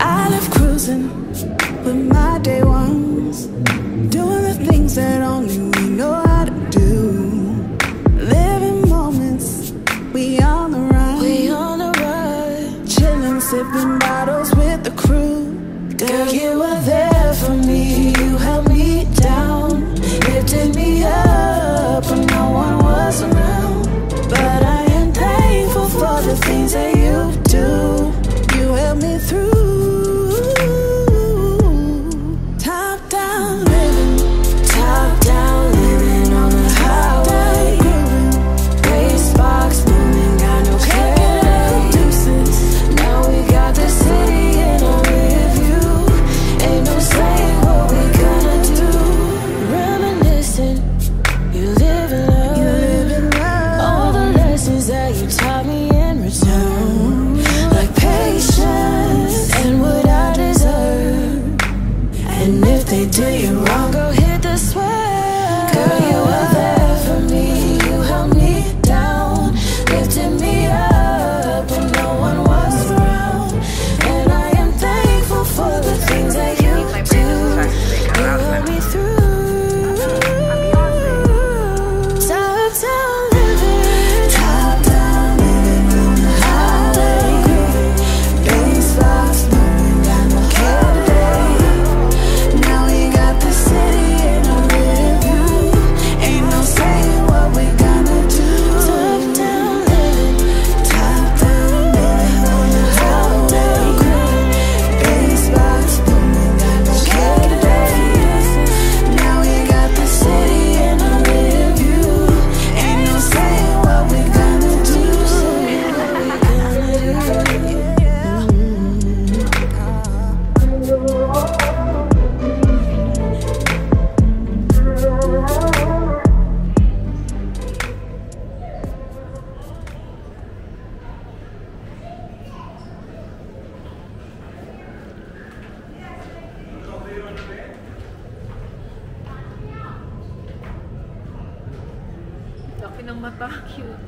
I love cruising with do you.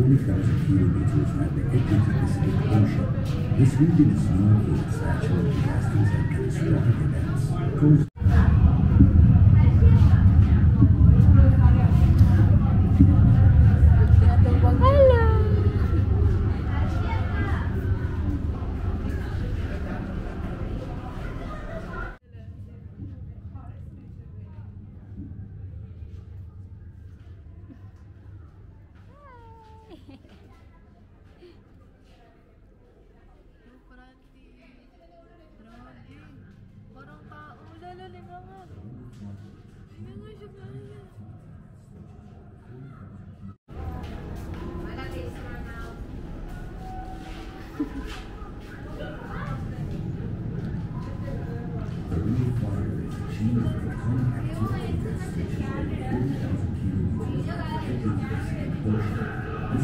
40,000 kilometers at the edge of the Pacific Ocean. This region is known for its natural disasters and catastrophic events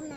豆奶。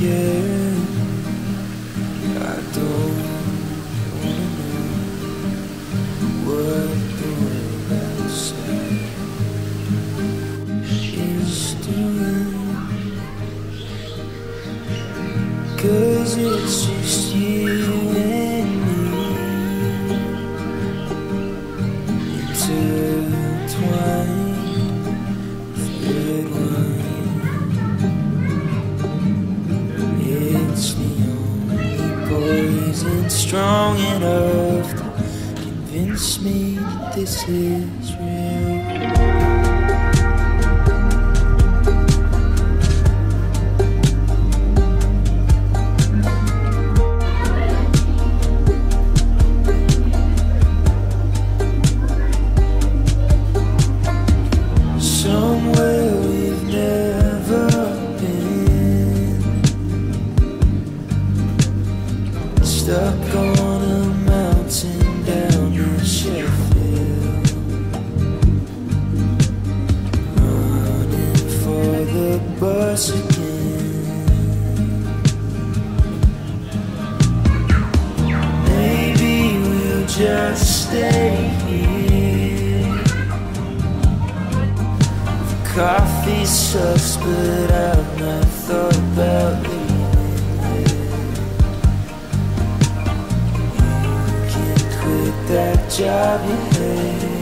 Care this is coffee sucks, but I've not thought about leaving You can't quit that job you hate.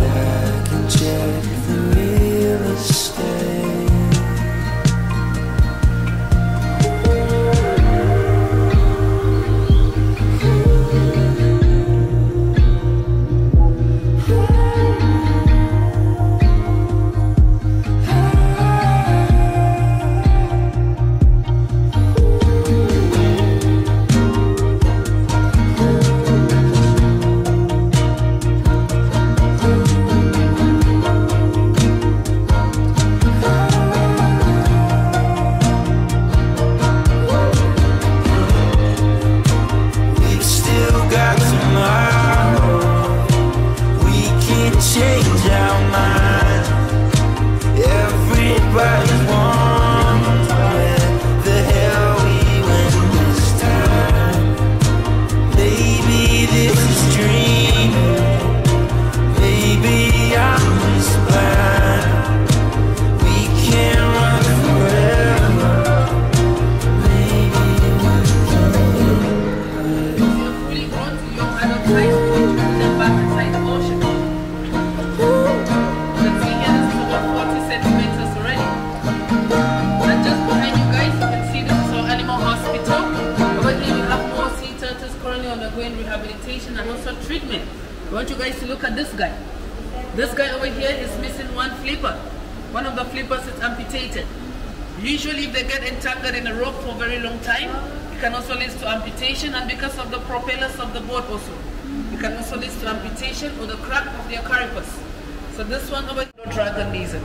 And I can check the One of the flippers is amputated. Usually if they get entangled in a rope for a very long time, it can also lead to amputation and because of the propellers of the boat also. It can also lead to amputation or the crack of their carapace. So this one over here, dragon lizard.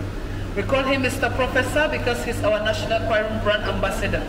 We call him Mr. Professor because he's our national aquarium brand ambassador.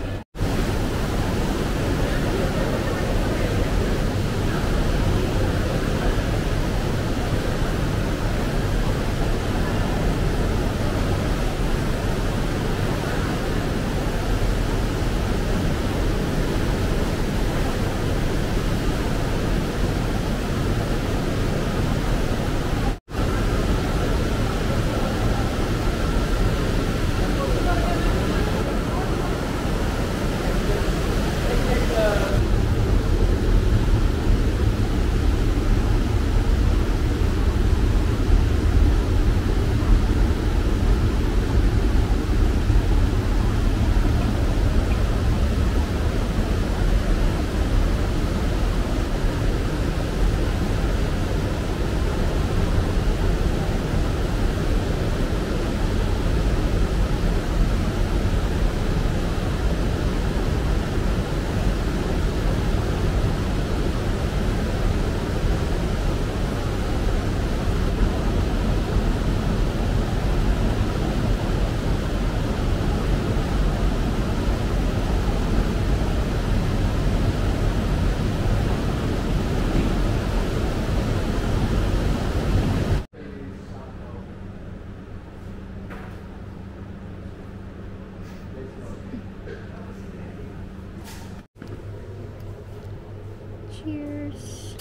Cheers.